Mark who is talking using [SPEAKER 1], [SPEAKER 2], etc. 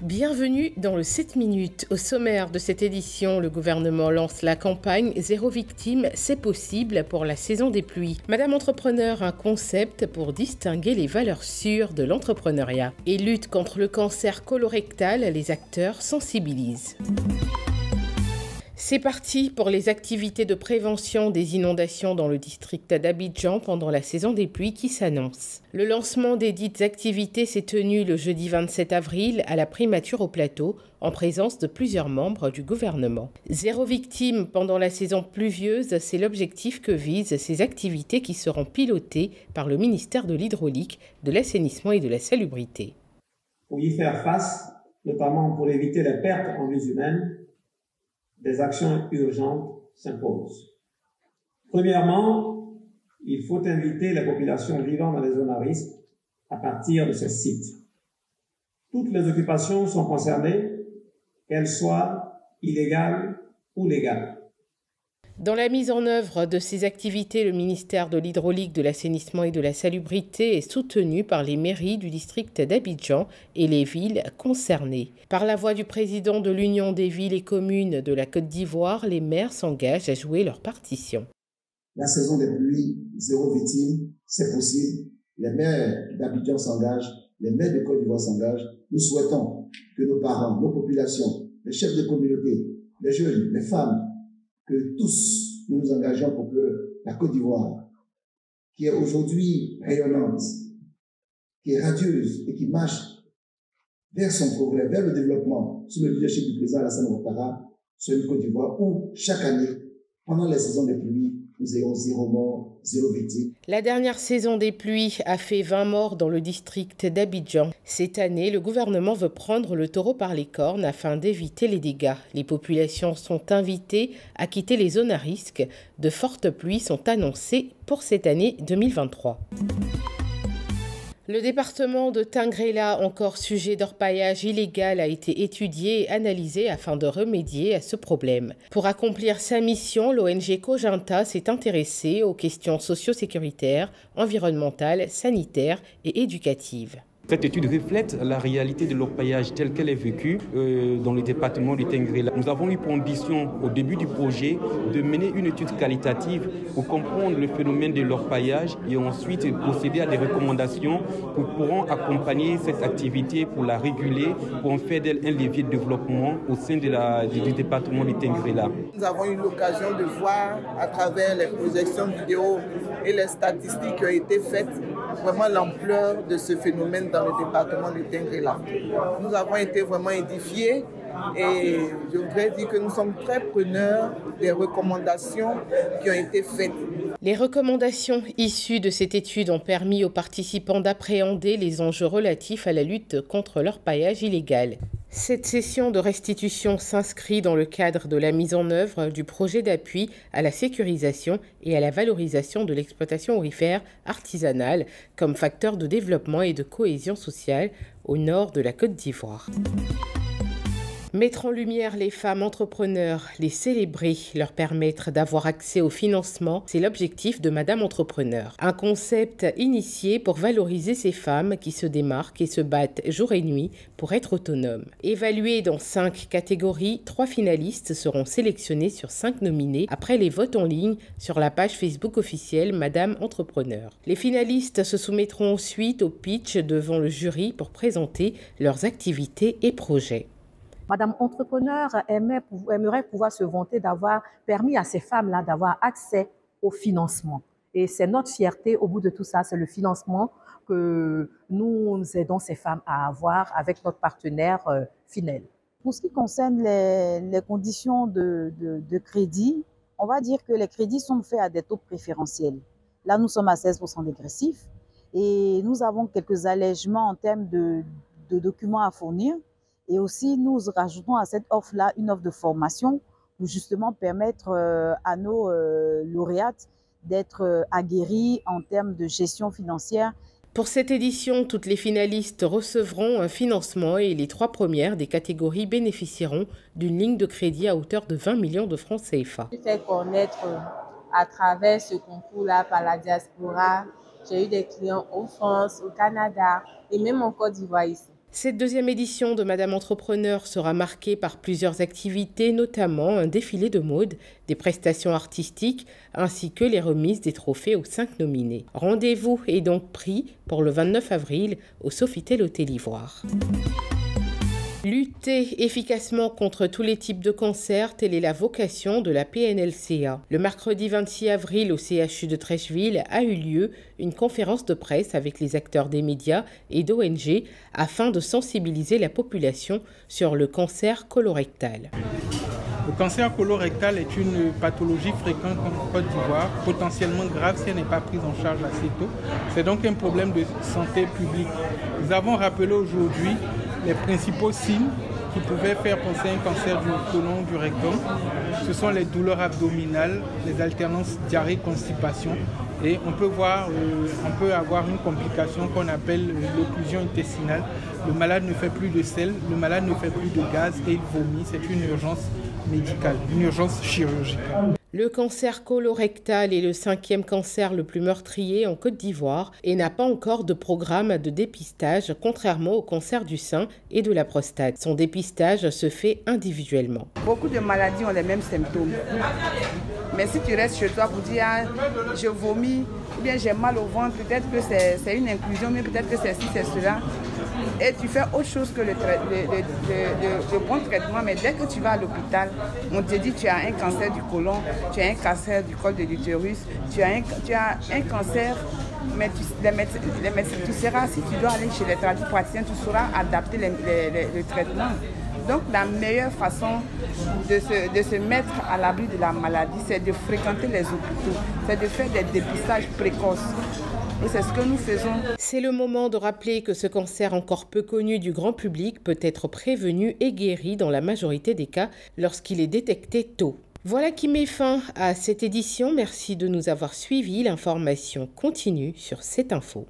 [SPEAKER 1] Bienvenue dans le 7 minutes. Au sommaire de cette édition, le gouvernement lance la campagne Zéro victime, c'est possible pour la saison des pluies. Madame Entrepreneur, un concept pour distinguer les valeurs sûres de l'entrepreneuriat. Et lutte contre le cancer colorectal, les acteurs sensibilisent. C'est parti pour les activités de prévention des inondations dans le district d'Abidjan pendant la saison des pluies qui s'annonce. Le lancement des dites activités s'est tenu le jeudi 27 avril à la primature au plateau en présence de plusieurs membres du gouvernement. Zéro victime pendant la saison pluvieuse, c'est l'objectif que visent ces activités qui seront pilotées par le ministère de l'Hydraulique, de l'Assainissement et de la Salubrité.
[SPEAKER 2] Pour y faire face, notamment pour éviter les pertes en vies humaines, des actions urgentes s'imposent. Premièrement, il faut inviter les populations vivant dans les zones à risque à partir de ces sites. Toutes les occupations sont concernées, qu'elles soient illégales ou légales.
[SPEAKER 1] Dans la mise en œuvre de ces activités, le ministère de l'Hydraulique, de l'Assainissement et de la Salubrité est soutenu par les mairies du district d'Abidjan et les villes concernées. Par la voix du président de l'Union des villes et communes de la Côte d'Ivoire, les maires s'engagent à jouer leur partition.
[SPEAKER 3] La saison des pluies, zéro victime, c'est possible. Les maires d'Abidjan s'engagent, les maires de Côte d'Ivoire s'engagent. Nous souhaitons que nos parents, nos populations, les chefs de communauté, les jeunes, les femmes, que tous nous nous engageons pour que la Côte d'Ivoire, qui est aujourd'hui rayonnante, qui est radieuse et qui marche vers son progrès, vers le développement, sous le leadership du président Alassane Ouattara, soit une Côte d'Ivoire où chaque année, pendant les saisons des pluies,
[SPEAKER 1] La dernière saison des pluies a fait 20 morts dans le district d'Abidjan. Cette année, le gouvernement veut prendre le taureau par les cornes afin d'éviter les dégâts. Les populations sont invitées à quitter les zones à risque. De fortes pluies sont annoncées pour cette année 2023. Le département de Tingrela, encore sujet d'orpaillage illégal, a été étudié et analysé afin de remédier à ce problème. Pour accomplir sa mission, l'ONG Cogenta s'est intéressée aux questions socio-sécuritaires, environnementales, sanitaires et éducatives.
[SPEAKER 4] Cette étude reflète la réalité de l'orpaillage telle qu'elle est vécue euh, dans le département du Tengrela. Nous avons eu pour ambition au début du projet de mener une étude qualitative pour comprendre le phénomène de l'orpaillage et ensuite procéder à des recommandations qui pourront accompagner cette activité pour la réguler, pour en faire d'elle un levier de développement au sein du, département du Tengrela.
[SPEAKER 5] Nous avons eu l'occasion de voir à travers les projections vidéo et les statistiques qui ont été faites vraiment l'ampleur de ce phénomène dans le département du Tengrela. Nous avons été vraiment édifiés et je voudrais dire que nous sommes très preneurs des recommandations qui ont été faites.
[SPEAKER 1] Les recommandations issues de cette étude ont permis aux participants d'appréhender les enjeux relatifs à la lutte contre l'orpaillage illégal. Cette session de restitution s'inscrit dans le cadre de la mise en œuvre du projet d'appui à la sécurisation et à la valorisation de l'exploitation aurifère artisanale comme facteur de développement et de cohésion sociale au nord de la Côte d'Ivoire. Mettre en lumière les femmes entrepreneurs, les célébrer, leur permettre d'avoir accès au financement, c'est l'objectif de Madame Entrepreneur. Un concept initié pour valoriser ces femmes qui se démarquent et se battent jour et nuit pour être autonomes. Évaluées dans cinq catégories, trois finalistes seront sélectionnés sur cinq nominés après les votes en ligne sur la page Facebook officielle Madame Entrepreneur. Les finalistes se soumettront ensuite au pitch devant le jury pour présenter leurs activités et projets.
[SPEAKER 6] Madame Entrepreneur aimerait pouvoir se vanter d'avoir permis à ces femmes-là d'avoir accès au financement. Et c'est notre fierté au bout de tout ça, c'est le financement que nous aidons ces femmes à avoir avec notre partenaire euh.
[SPEAKER 7] Pour ce qui concerne les, conditions de, crédit, on va dire que les crédits sont faits à des taux préférentiels. Là, nous sommes à 16% dégressifs et nous avons quelques allègements en termes de documents à fournir. Et aussi, nous rajoutons à cette offre-là une offre de formation pour justement permettre euh, à nos euh, lauréates d'être euh, aguerris en termes de gestion financière.
[SPEAKER 1] Pour cette édition, toutes les finalistes recevront un financement et les trois premières des catégories bénéficieront d'une ligne de crédit à hauteur de 20 millions de francs CFA.
[SPEAKER 8] Je fais connaître à travers ce concours-là par la diaspora. J'ai eu des clients en France, au Canada et même en Côte d'Ivoire ici.
[SPEAKER 1] Cette deuxième édition de Madame Entrepreneur sera marquée par plusieurs activités, notamment un défilé de mode, des prestations artistiques ainsi que les remises des trophées aux cinq nominés. Rendez-vous est donc pris pour le 29 avril au Sofitel Hôtel Ivoire. Lutter efficacement contre tous les types de cancers, telle est la vocation de la PNLCA. Le mercredi 26 avril au CHU de Trècheville a eu lieu une conférence de presse avec les acteurs des médias et d'ONG afin de sensibiliser la population sur le cancer colorectal.
[SPEAKER 9] Le cancer colorectal est une pathologie fréquente en Côte d'Ivoire, potentiellement grave si elle n'est pas prise en charge assez tôt. C'est donc un problème de santé publique. Nous avons rappelé aujourd'hui les principaux signes qui pouvaient faire penser à un cancer du côlon, du rectum. Ce sont les douleurs abdominales, les alternances diarrhée-constipation. Et on peut, voir, euh, on peut avoir une complication qu'on appelle l'occlusion intestinale. Le malade ne fait plus de sel, le malade ne fait plus de gaz et il vomit. C'est une urgence médicale, une urgence chirurgicale.
[SPEAKER 1] Le cancer colorectal est le cinquième cancer le plus meurtrier en Côte d'Ivoire et n'a pas encore de programme de dépistage, contrairement au cancer du sein et de la prostate. Son dépistage se fait individuellement.
[SPEAKER 10] Beaucoup de maladies ont les mêmes symptômes. Mais si tu restes chez toi pour dire ah, je vomis ou bien j'ai mal au ventre, peut-être que c'est une inclusion, mais peut-être que c'est ci, c'est cela et tu fais autre chose que le, bon traitement, mais dès que tu vas à l'hôpital, on te dit tu as un cancer du côlon, tu as un cancer du col de l'utérus, tu, as un, cancer, mais tu, les médecins, tu seras, si tu dois aller chez les praticiens, tu sauras adapter le traitement. Donc la meilleure façon de se, de se mettre à l'abri de la maladie, c'est de fréquenter les hôpitaux, c'est de faire des dépistages précoces. C'est.
[SPEAKER 1] C'est le moment de rappeler que ce cancer encore peu connu du grand public peut être prévenu et guéri dans la majorité des cas lorsqu'il est détecté tôt. Voilà qui met fin à cette édition. Merci de nous avoir suivis. L'information continue sur cette info.